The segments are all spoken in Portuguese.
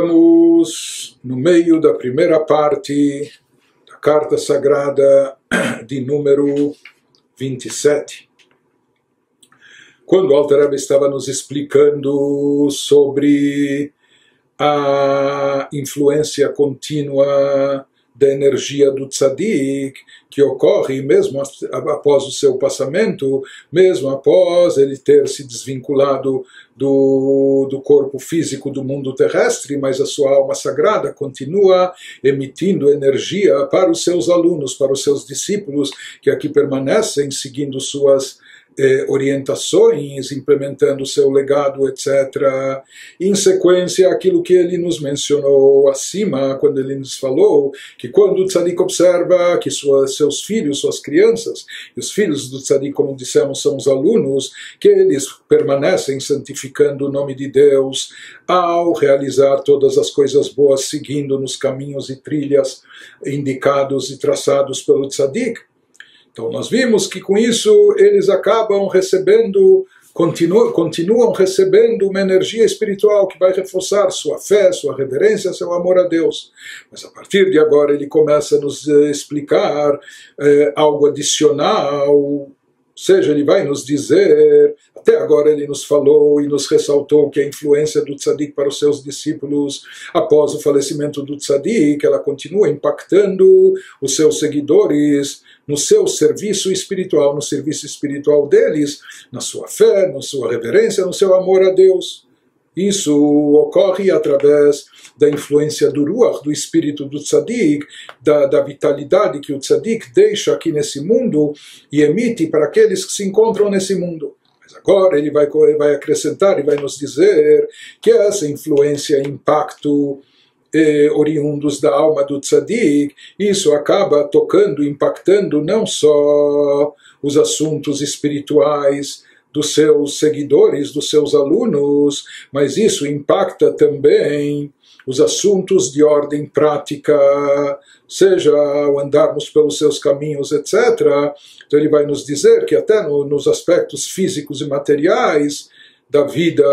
Estamos no meio da primeira parte da Carta Sagrada de número 27. Quando Alter estava nos explicando sobre a influência contínua da energia do tzadik, que ocorre mesmo após o seu passamento, mesmo após ele ter se desvinculado do, do corpo físico do mundo terrestre, mas a sua alma sagrada continua emitindo energia para os seus alunos, para os seus discípulos, que aqui permanecem seguindo suas eh, orientações, implementando seu legado, etc. Em sequência, aquilo que ele nos mencionou acima, quando ele nos falou que quando o tzadik observa que suas, seus filhos, suas crianças, e os filhos do tzadik, como dissemos, são os alunos, que eles permanecem santificando o nome de Deus ao realizar todas as coisas boas, seguindo nos caminhos e trilhas indicados e traçados pelo tzadik, então nós vimos que com isso eles acabam recebendo, continuam, continuam recebendo uma energia espiritual que vai reforçar sua fé, sua reverência, seu amor a Deus. Mas a partir de agora ele começa a nos eh, explicar eh, algo adicional seja, ele vai nos dizer, até agora ele nos falou e nos ressaltou que a influência do tzadik para os seus discípulos após o falecimento do tzadik, ela continua impactando os seus seguidores no seu serviço espiritual, no serviço espiritual deles, na sua fé, na sua reverência, no seu amor a Deus. Isso ocorre através da influência do Ruach, do espírito do Tzadik, da, da vitalidade que o Tzadik deixa aqui nesse mundo e emite para aqueles que se encontram nesse mundo. Mas agora ele vai, vai acrescentar e vai nos dizer que essa influência, impacto eh, oriundos da alma do Tzadik, isso acaba tocando, impactando não só os assuntos espirituais, dos seus seguidores, dos seus alunos, mas isso impacta também os assuntos de ordem prática, seja ao andarmos pelos seus caminhos, etc. Então ele vai nos dizer que até no, nos aspectos físicos e materiais da vida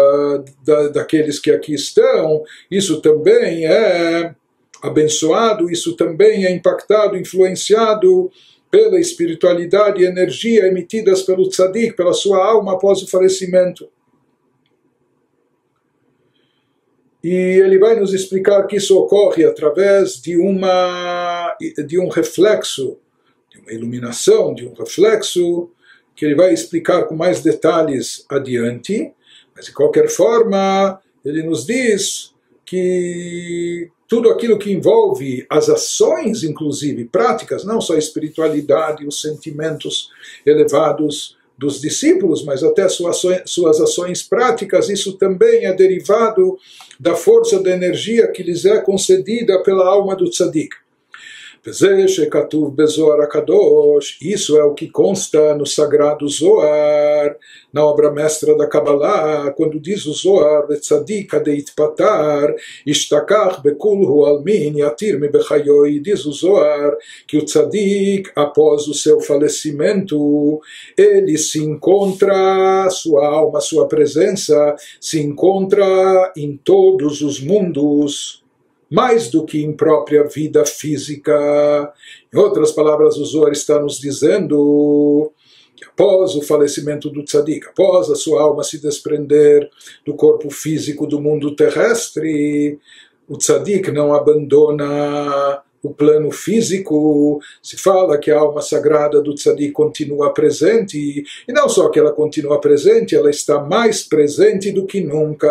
da, daqueles que aqui estão, isso também é abençoado, isso também é impactado, influenciado pela espiritualidade e energia emitidas pelo tzadik, pela sua alma após o falecimento. E ele vai nos explicar que isso ocorre através de, uma, de um reflexo, de uma iluminação, de um reflexo, que ele vai explicar com mais detalhes adiante, mas de qualquer forma, ele nos diz que tudo aquilo que envolve as ações, inclusive práticas, não só a espiritualidade, os sentimentos elevados dos discípulos, mas até suas ações, práticas, isso também é derivado da força da energia que lhes é concedida pela alma do tzadik. Isso é o que consta no sagrado Zoar, na obra mestra da Kabbalah, quando diz o Zoar, patar, almin diz o Zoar que o tzadik, após o seu falecimento, ele se encontra, sua alma, sua presença, se encontra em todos os mundos mais do que em própria vida física. Em outras palavras, o Zohar está nos dizendo que após o falecimento do tzadik, após a sua alma se desprender do corpo físico do mundo terrestre, o tzadik não abandona o plano físico, se fala que a alma sagrada do tzadik continua presente, e não só que ela continua presente, ela está mais presente do que nunca,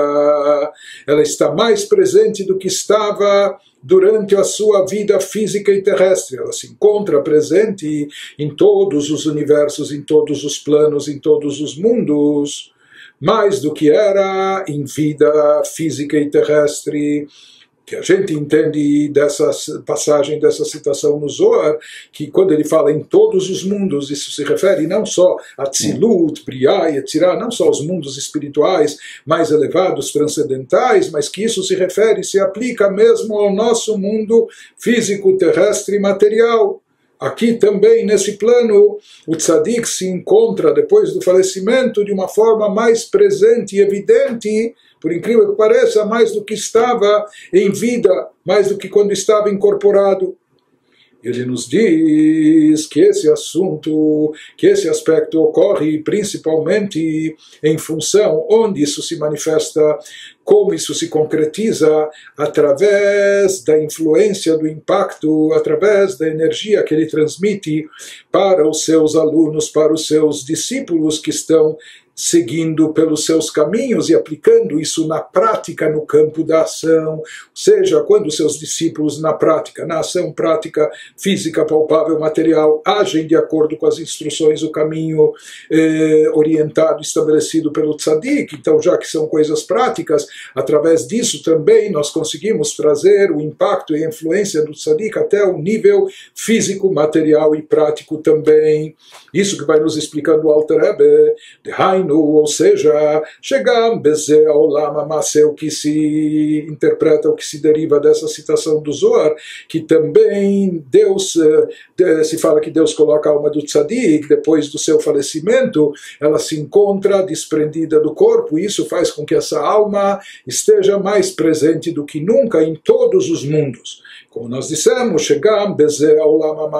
ela está mais presente do que estava durante a sua vida física e terrestre. Ela se encontra presente em todos os universos, em todos os planos, em todos os mundos, mais do que era em vida física e terrestre que a gente entende dessa passagem, dessa citação no Zohar, que quando ele fala em todos os mundos, isso se refere não só a Tzilut, Briah e não só aos mundos espirituais mais elevados, transcendentais, mas que isso se refere, se aplica mesmo ao nosso mundo físico, terrestre e material. Aqui também, nesse plano, o tzadik se encontra, depois do falecimento, de uma forma mais presente e evidente, por incrível que pareça, mais do que estava em vida, mais do que quando estava incorporado. Ele nos diz que esse assunto, que esse aspecto ocorre principalmente em função onde isso se manifesta, como isso se concretiza através da influência do impacto, através da energia que ele transmite para os seus alunos, para os seus discípulos que estão seguindo pelos seus caminhos e aplicando isso na prática no campo da ação, ou seja, quando seus discípulos na prática, na ação prática física, palpável, material, agem de acordo com as instruções, o caminho eh, orientado, estabelecido pelo tzadik, então já que são coisas práticas, através disso também nós conseguimos trazer o impacto e a influência do tzadik até o nível físico, material e prático também. Isso que vai nos explicando o Alter Rebbe, de ou seja, chegar Beze Olam o que se interpreta, o que se deriva dessa citação do Zohar, que também Deus, eh, se fala que Deus coloca a alma do tzadik, depois do seu falecimento, ela se encontra desprendida do corpo, e isso faz com que essa alma esteja mais presente do que nunca em todos os mundos. Como nós dissemos, chegam Beze Olam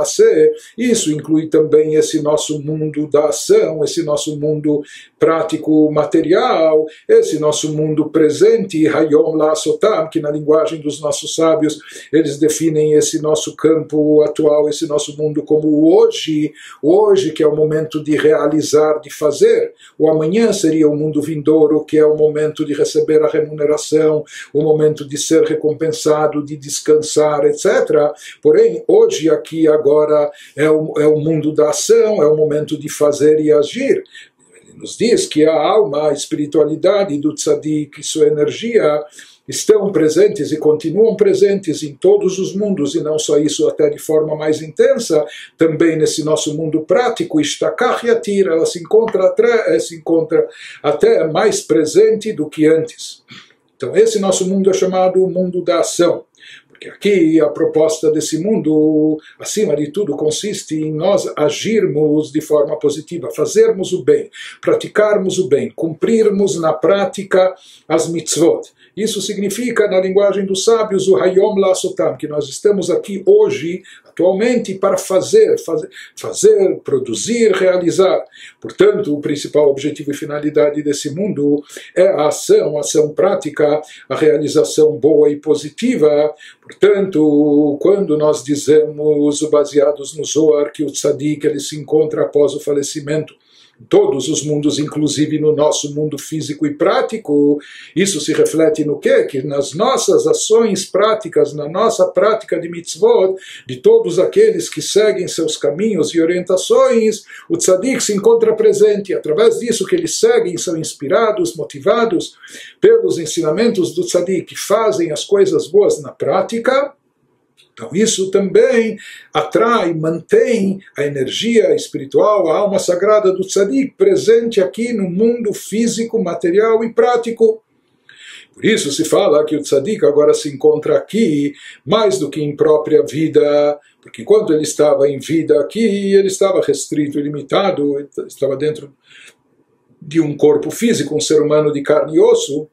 isso inclui também esse nosso mundo da ação, esse nosso mundo prático material, esse nosso mundo presente, Hayom Lasotam, que na linguagem dos nossos sábios eles definem esse nosso campo atual, esse nosso mundo como hoje, hoje que é o momento de realizar, de fazer. O amanhã seria o mundo vindouro, que é o momento de receber a remuneração, o momento de ser recompensado, de descansar, etc. Porém, hoje, aqui, agora, é o, é o mundo da ação, é o momento de fazer e agir nos diz que a alma, a espiritualidade do tzadik e sua energia estão presentes e continuam presentes em todos os mundos, e não só isso, até de forma mais intensa, também nesse nosso mundo prático, Ishtakach Yatir, ela se encontra, até, se encontra até mais presente do que antes. Então, esse nosso mundo é chamado o mundo da ação. Porque aqui a proposta desse mundo, acima de tudo, consiste em nós agirmos de forma positiva, fazermos o bem, praticarmos o bem, cumprirmos na prática as mitzvot. Isso significa, na linguagem dos sábios, o Hayom Lasotam, que nós estamos aqui hoje, atualmente, para fazer, fazer, fazer, produzir, realizar. Portanto, o principal objetivo e finalidade desse mundo é a ação, a ação prática, a realização boa e positiva. Portanto, quando nós dizemos, baseados no Zohar, que o tzadik ele se encontra após o falecimento, todos os mundos, inclusive no nosso mundo físico e prático. Isso se reflete no quê? Que nas nossas ações práticas, na nossa prática de mitzvot, de todos aqueles que seguem seus caminhos e orientações, o tzadik se encontra presente. Através disso que eles seguem, são inspirados, motivados pelos ensinamentos do tzadik, que fazem as coisas boas na prática então isso também atrai, mantém a energia espiritual, a alma sagrada do tzadik presente aqui no mundo físico, material e prático. Por isso se fala que o tzadik agora se encontra aqui mais do que em própria vida, porque enquanto ele estava em vida aqui, ele estava restrito limitado, estava dentro de um corpo físico, um ser humano de carne e osso,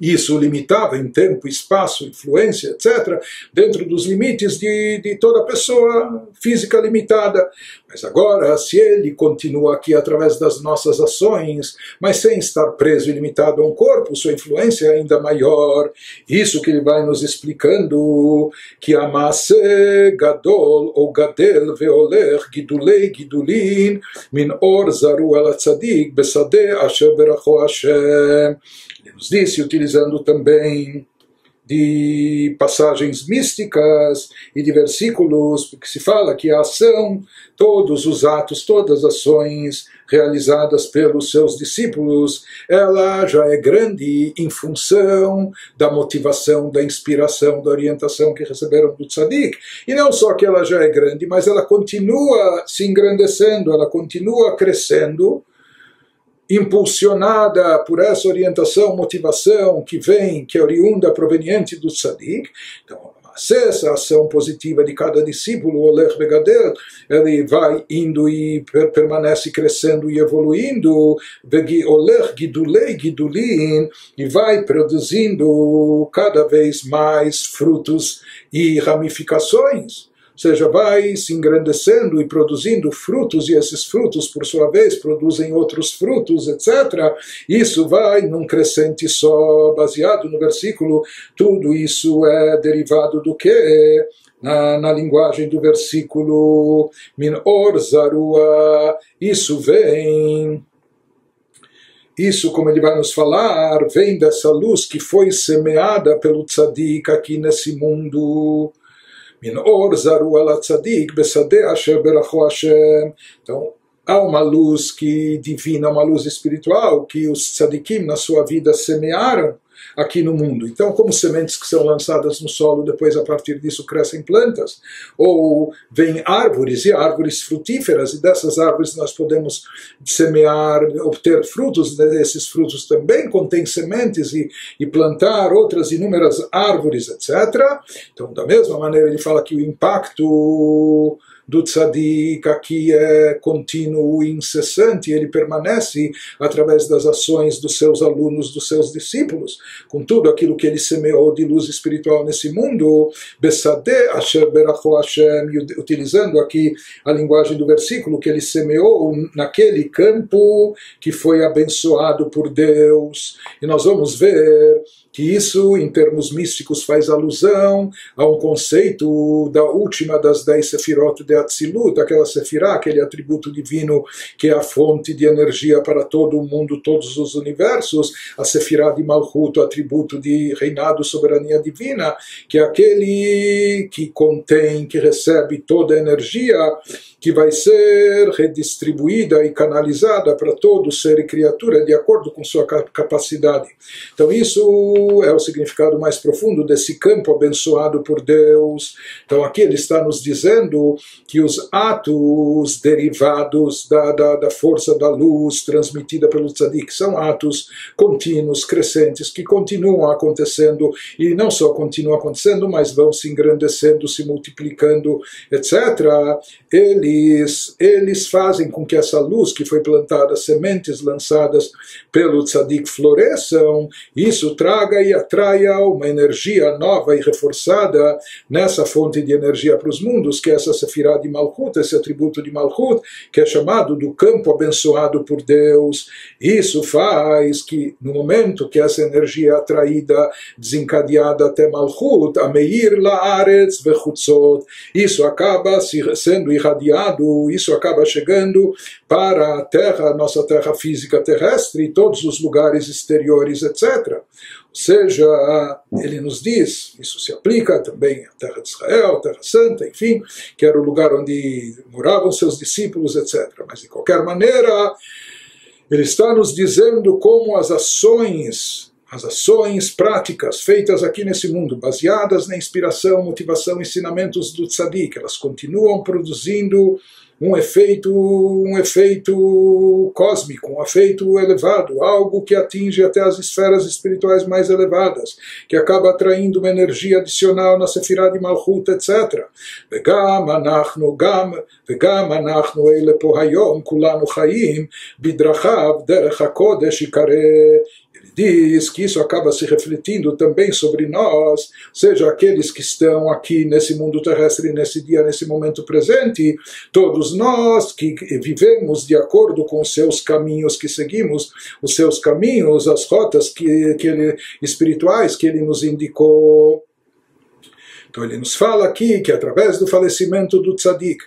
isso limitava em tempo, espaço, influência, etc., dentro dos limites de, de toda pessoa física limitada. Mas agora, se ele continua aqui através das nossas ações, mas sem estar preso e limitado a um corpo, sua influência é ainda maior. Isso que ele vai nos explicando, que Amase Gadol ou Gadel Veoler Gidulei Gidulin Min Or Zaru Al Tzadik Besade Asher Beracho Hashem ele nos disse, utilizando também de passagens místicas e de versículos, porque se fala que a ação, todos os atos, todas as ações realizadas pelos seus discípulos, ela já é grande em função da motivação, da inspiração, da orientação que receberam do tzadik. E não só que ela já é grande, mas ela continua se engrandecendo, ela continua crescendo, impulsionada por essa orientação, motivação que vem, que é oriunda, proveniente do tzadik. Então, essa ação positiva de cada discípulo, Oler Begadel, ele vai indo e permanece crescendo e evoluindo, Oler Gidulei Gidulin, e vai produzindo cada vez mais frutos e ramificações seja, vai se engrandecendo e produzindo frutos, e esses frutos, por sua vez, produzem outros frutos, etc. Isso vai num crescente só, baseado no versículo. Tudo isso é derivado do que? Na, na, linguagem do versículo Min Zarua, isso vem. Isso, como ele vai nos falar, vem dessa luz que foi semeada pelo tzadik aqui nesse mundo. Min or zaru ala tzadik besadeh asher berachu Hashem. Então, há uma luz que divina, uma luz espiritual que os tzadikim na sua vida semearam aqui no mundo. Então, como sementes que são lançadas no solo, depois a partir disso crescem plantas, ou vêm árvores e árvores frutíferas, e dessas árvores nós podemos semear, obter frutos, desses frutos também contém sementes e, e plantar outras inúmeras árvores, etc. Então, da mesma maneira, ele fala que o impacto do tzadik aqui é contínuo e incessante, ele permanece através das ações dos seus alunos, dos seus discípulos, com tudo aquilo que ele semeou de luz espiritual nesse mundo, Bessadeh Asher Beracho Hashem, utilizando aqui a linguagem do versículo, que ele semeou naquele campo que foi abençoado por Deus. E nós vamos ver que isso, em termos místicos, faz alusão a um conceito da última das dez sefirot de Atzilut, aquela sefirá, aquele atributo divino que é a fonte de energia para todo o mundo, todos os universos, a sefirá de Malchut, o atributo de reinado, soberania divina, que é aquele que contém, que recebe toda a energia que vai ser redistribuída e canalizada para todo ser e criatura de acordo com sua capacidade. Então isso é o significado mais profundo desse campo abençoado por Deus. Então aqui ele está nos dizendo que os atos derivados da, da, da força da luz transmitida pelo tzadik são atos contínuos, crescentes, que continuam acontecendo e não só continuam acontecendo, mas vão se engrandecendo, se multiplicando, etc. Eles, eles fazem com que essa luz que foi plantada, sementes lançadas pelo tzadik floresçam, isso traga traga e atraia uma energia nova e reforçada nessa fonte de energia para os mundos, que é essa Sefirah de Malchut, esse atributo de Malchut, que é chamado do campo abençoado por Deus. Isso faz que, no momento que essa energia é atraída, desencadeada até Malchut, a Meir Laaretz Vechutzot, isso acaba sendo irradiado, isso acaba chegando para a terra, nossa terra física terrestre, todos os lugares exteriores, etc. Ou seja, ele nos diz, isso se aplica também à terra de Israel, à terra santa, enfim, que era o lugar onde moravam seus discípulos, etc. Mas de qualquer maneira, ele está nos dizendo como as ações, as ações práticas feitas aqui nesse mundo, baseadas na inspiração, motivação, ensinamentos do tzadik, elas continuam produzindo um efeito, um efeito cósmico, um efeito elevado, algo que atinge até as esferas espirituais mais elevadas, que acaba atraindo uma energia adicional na Sefirah de Malchut, etc. וגם אנחנו, גם, וגם אנחנו אלה פה היום, כולנו חיים בדרכיו, דרך הקודש יקרא diz que isso acaba se refletindo também sobre nós, seja aqueles que estão aqui nesse mundo terrestre, nesse dia, nesse momento presente, todos nós que vivemos de acordo com os seus caminhos, que seguimos os seus caminhos, as rotas que, que ele, espirituais que ele nos indicou. Então ele nos fala aqui que através do falecimento do tzadik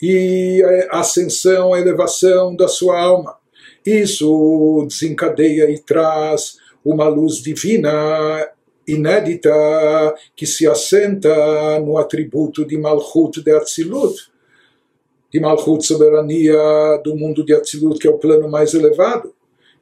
e a ascensão, a elevação da sua alma, isso desencadeia e traz uma luz divina inédita que se assenta no atributo de Malchut de Atzilut, de Malchut soberania do mundo de Atzilut, que é o plano mais elevado.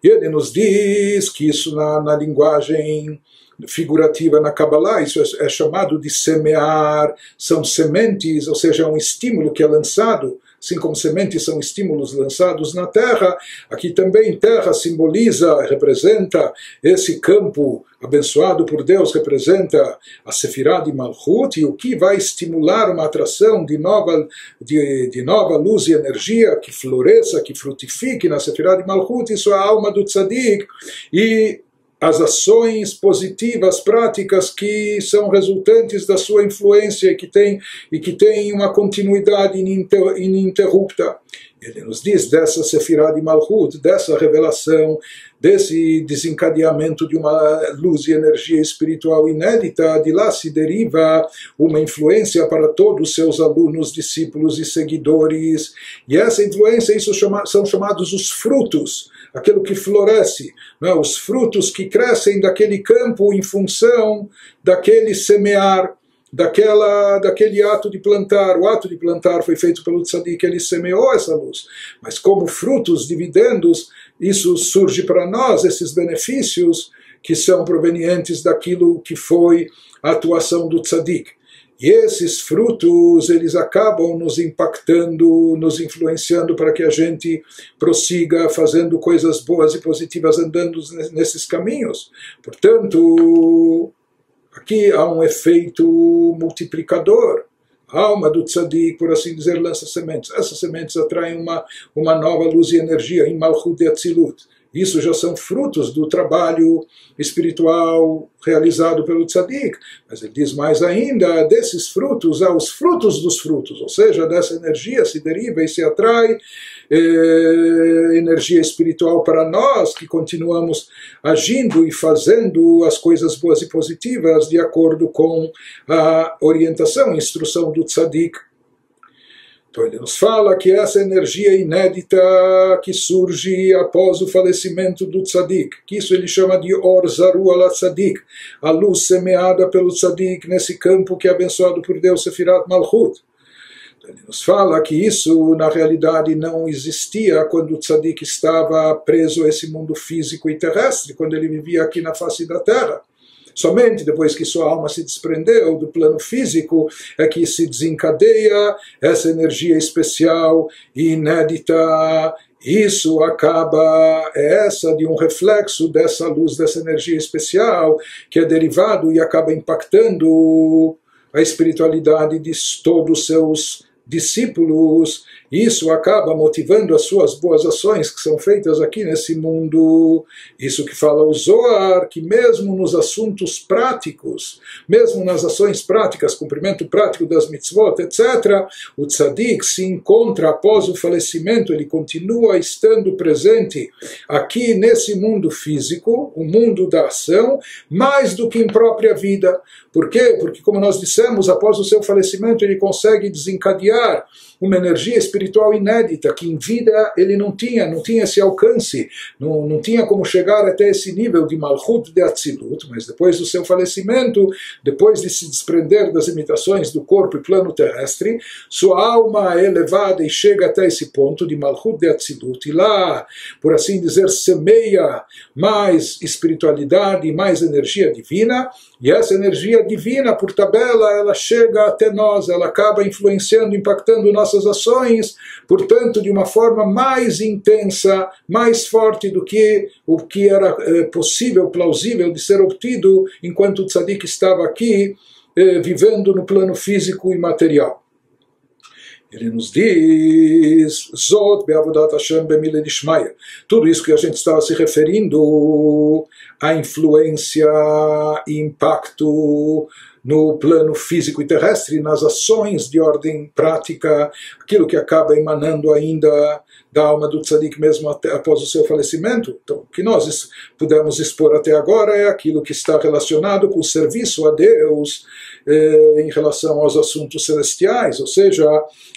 E ele nos diz que isso na, na linguagem figurativa na Kabbalah, isso é, é chamado de semear, são sementes, ou seja, é um estímulo que é lançado assim como sementes são estímulos lançados na terra, aqui também terra simboliza, representa esse campo abençoado por Deus, representa a Sefirah de Malchut, e o que vai estimular uma atração de nova, de, de nova luz e energia que floresça, que frutifique na Sefirah de Malchut, isso é a alma do Tzadik, e as ações positivas, práticas que são resultantes da sua influência e que tem, e que tem uma continuidade ininterrupta. Ele nos diz dessa Sefirah de Malchut, dessa revelação, desse desencadeamento de uma luz e energia espiritual inédita, de lá se deriva uma influência para todos os seus alunos, discípulos e seguidores. E essa influência, isso chama, são chamados os frutos aquilo que floresce, é? os frutos que crescem daquele campo em função daquele semear, daquela, daquele ato de plantar. O ato de plantar foi feito pelo tzadik, ele semeou essa luz. Mas como frutos, dividendos, isso surge para nós, esses benefícios que são provenientes daquilo que foi a atuação do tzadik. E esses frutos, eles acabam nos impactando, nos influenciando para que a gente prossiga fazendo coisas boas e positivas, andando nesses caminhos. Portanto, aqui há um efeito multiplicador. A alma do tzadik, por assim dizer, lança sementes. Essas sementes atraem uma, uma nova luz e energia em Malchut de Atzilut. Isso já são frutos do trabalho espiritual realizado pelo tzadik. Mas ele diz mais ainda, desses frutos há os frutos dos frutos, ou seja, dessa energia se deriva e se atrai eh, energia espiritual para nós, que continuamos agindo e fazendo as coisas boas e positivas de acordo com a orientação, instrução do tzadik então ele nos fala que essa energia inédita que surge após o falecimento do tzadik, que isso ele chama de Or Zaru ala tzadik, a luz semeada pelo tzadik nesse campo que é abençoado por Deus, Sefirat Malchut. Ele nos fala que isso na realidade não existia quando o tzadik estava preso a esse mundo físico e terrestre, quando ele vivia aqui na face da terra. Somente depois que sua alma se desprendeu do plano físico é que se desencadeia essa energia especial e inédita. Isso acaba, é essa de um reflexo dessa luz, dessa energia especial, que é derivado e acaba impactando a espiritualidade de todos os seus discípulos, isso acaba motivando as suas boas ações que são feitas aqui nesse mundo. Isso que fala o Zohar, que mesmo nos assuntos práticos, mesmo nas ações práticas, cumprimento prático das mitzvot, etc., o tzadik se encontra após o falecimento, ele continua estando presente aqui nesse mundo físico, o mundo da ação, mais do que em própria vida. Por quê? Porque, como nós dissemos, após o seu falecimento, ele consegue desencadear uma energia espiritual inédita que em vida ele não tinha, não tinha esse alcance, não, não tinha como chegar até esse nível de Malchut de Atzilut, mas depois do seu falecimento, depois de se desprender das imitações do corpo e plano terrestre, sua alma é elevada e chega até esse ponto de Malchut de Atzilut, e lá, por assim dizer, semeia mais espiritualidade mais energia divina, e essa energia divina, por tabela, ela chega até nós, ela acaba influenciando, impactando nossas ações, portanto, de uma forma mais intensa, mais forte do que o que era eh, possível, plausível de ser obtido enquanto o tzadik estava aqui, eh, vivendo no plano físico e material. Ele nos diz, Zot be'avodat Hashem be'mile dishmaya. Tudo isso que a gente estava se referindo à influência e impacto no plano físico e terrestre, nas ações de ordem prática, aquilo que acaba emanando ainda da alma do tzadik mesmo até, após o seu falecimento. Então, o que nós pudemos expor até agora é aquilo que está relacionado com o serviço a Deus eh, em relação aos assuntos celestiais, ou seja,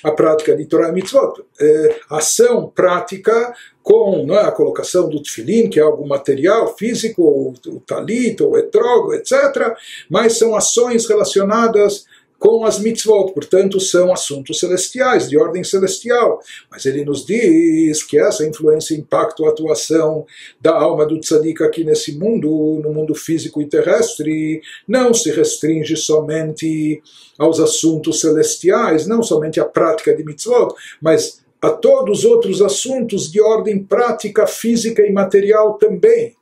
a prática de Torah e Mitzvot. Eh, ação prática com é, a colocação do tefilim, que é algo material, físico, o, o talit, o etrogo, etc., mas são ações relacionadas com as mitzvot, portanto são assuntos celestiais, de ordem celestial. Mas ele nos diz que essa influência, impacto, atuação da alma do tzadik aqui nesse mundo, no mundo físico e terrestre, não se restringe somente aos assuntos celestiais, não somente à prática de mitzvot, mas a todos os outros assuntos de ordem prática, física e material também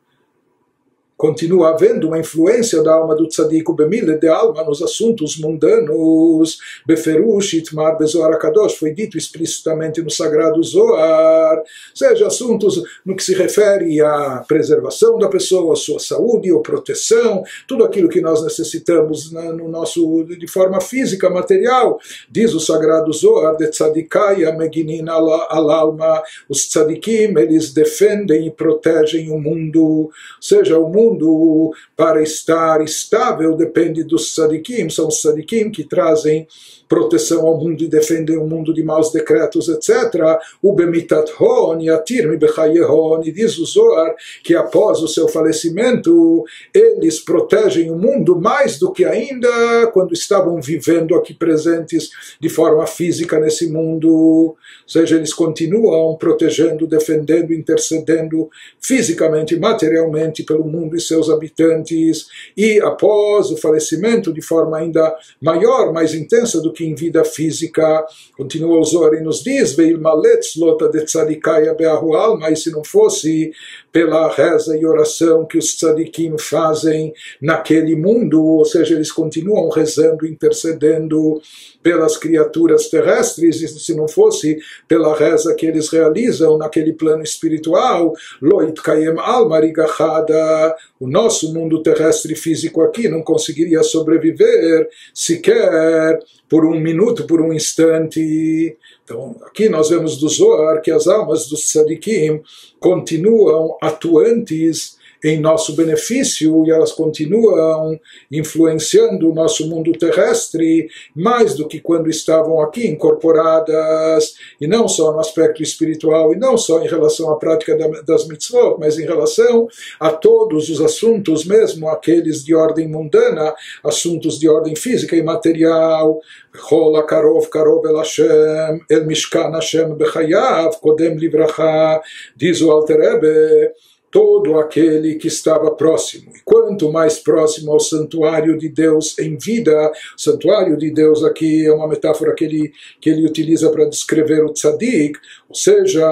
continua havendo uma influência da alma do tzadik, o bemile de alma nos assuntos mundanos. Beferush itmar bezoar kadosh foi dito explicitamente no sagrado Zohar, seja assuntos no que se refere à preservação da pessoa, sua saúde ou proteção, tudo aquilo que nós necessitamos no nosso de forma física, material. Diz o sagrado Zohar de tzadikai ameginin al alma, os tzadikim eles defendem e protegem o mundo, seja o mundo mundo para estar estável depende dos sadikim, são os sadikim que trazem proteção ao mundo e defendem o mundo de maus decretos, etc. O Bemitat Hon, Yatir Mibechayehon, e diz o Zohar que após o seu falecimento eles protegem o mundo mais do que ainda quando estavam vivendo aqui presentes de forma física nesse mundo. Ou seja, eles continuam protegendo, defendendo, intercedendo fisicamente, materialmente pelo mundo e seus habitantes. E após o falecimento, de forma ainda maior, mais intensa do que em vida física. Continua o Zohar e nos diz, Veilmaletz lota de tzadikaya beahual, mas se não fosse pela reza e oração que os tzadikim fazem naquele mundo, ou seja, eles continuam rezando, intercedendo pelas criaturas terrestres, e se não fosse pela reza que eles realizam naquele plano espiritual, loit kayem almarigachada, o nosso mundo terrestre físico aqui não conseguiria sobreviver sequer por um minuto, por um instante. Então, aqui nós vemos do Zohar que as almas dos tzadikim continuam atuantes em nosso benefício e elas continuam influenciando o nosso mundo terrestre mais do que quando estavam aqui incorporadas, e não só no aspecto espiritual, e não só em relação à prática das mitzvot, mas em relação a todos os assuntos, mesmo aqueles de ordem mundana, assuntos de ordem física e material. Rola Karov, Karov El Hashem, El Mishkan Hashem Bechayav, Kodem Livracha, diz o Alterebe todo aquele que estava próximo. E quanto mais próximo ao santuário de Deus em vida, santuário de Deus aqui é uma metáfora que ele, que ele utiliza para descrever o tzadik, ou seja,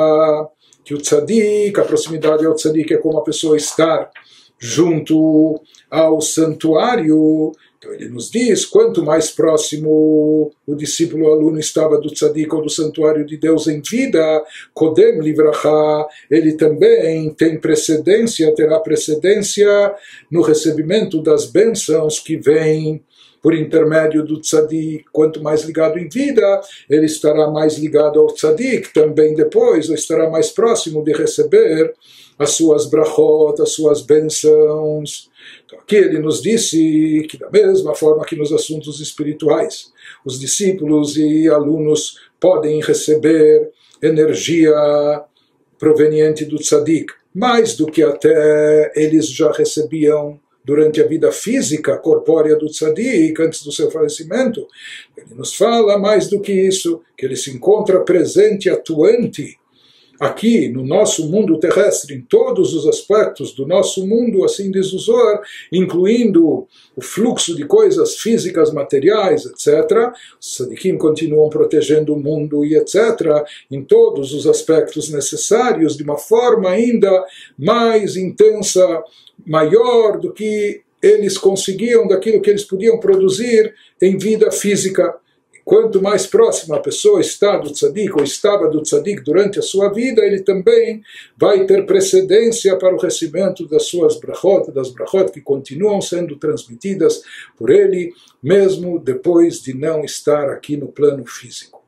que o tzadik, a proximidade ao tzadik é como a pessoa estar junto ao santuário então ele nos diz, quanto mais próximo o discípulo o aluno estava do tzadik ou do santuário de Deus em vida, Kodem Livracha, ele também tem precedência, terá precedência no recebimento das bênçãos que vêm por intermédio do tzadik, quanto mais ligado em vida, ele estará mais ligado ao tzadik também depois, ou estará mais próximo de receber as suas brachot, as suas bênçãos. Aqui ele nos disse que, da mesma forma que nos assuntos espirituais, os discípulos e alunos podem receber energia proveniente do tzadik, mais do que até eles já recebiam durante a vida física, corpórea do tzadik, antes do seu falecimento. Ele nos fala mais do que isso, que ele se encontra presente, atuante aqui no nosso mundo terrestre, em todos os aspectos do nosso mundo, assim diz o Zohar, incluindo o fluxo de coisas físicas, materiais, etc. Os continuam protegendo o mundo e etc. em todos os aspectos necessários, de uma forma ainda mais intensa, maior do que eles conseguiam daquilo que eles podiam produzir em vida física. Quanto mais próxima a pessoa está do tzadik ou estava do tzadik durante a sua vida, ele também vai ter precedência para o recebimento das suas brachot, das brachot que continuam sendo transmitidas por ele, mesmo depois de não estar aqui no plano físico.